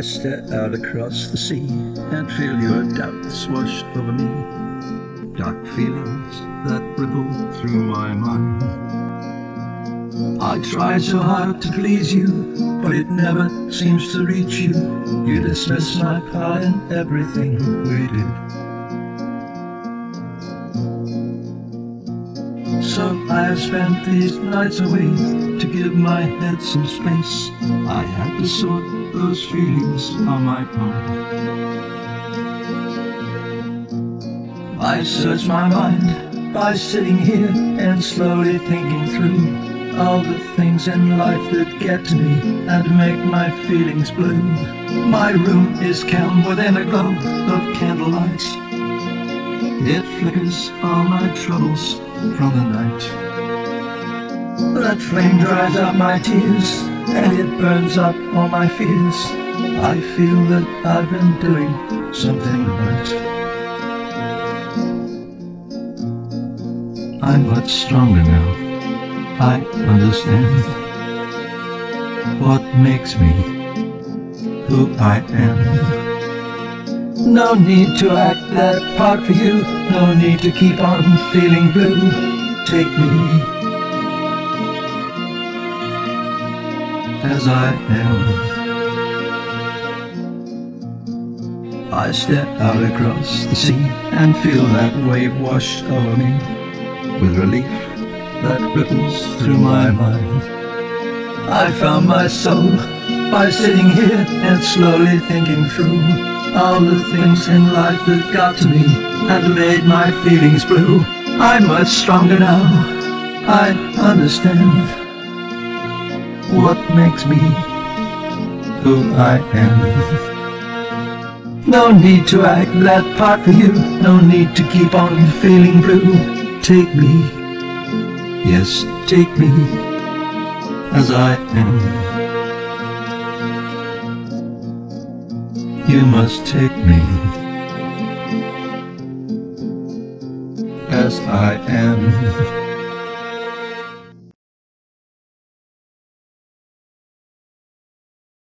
stare out across the sea and feel your doubts wash over me. Dark feelings that ripple through my mind. I try so hard to please you, but it never seems to reach you. You dismiss my part in everything we did. So I have spent these nights away to give my head some space. I had to sort those feelings on my own. I search my mind by sitting here and slowly thinking through all the things in life that get to me and make my feelings blue. My room is calm within a glow of candlelight. It flickers all my troubles from the night. That flame dries up my tears, and burns up all my fears. I feel that I've been doing something right. I'm much stronger now. I understand what makes me who I am. No need to act that part for you. No need to keep on feeling blue. Take me as I am. I step out across the sea and feel that wave wash over me with relief that ripples through my mind. I found my soul by sitting here and slowly thinking through all the things in life that got to me and made my feelings blue. I'm much stronger now. I understand what makes me who I am. No need to act that part for you. No need to keep on feeling blue. Take me, yes, take me as I am. You must take me as I am.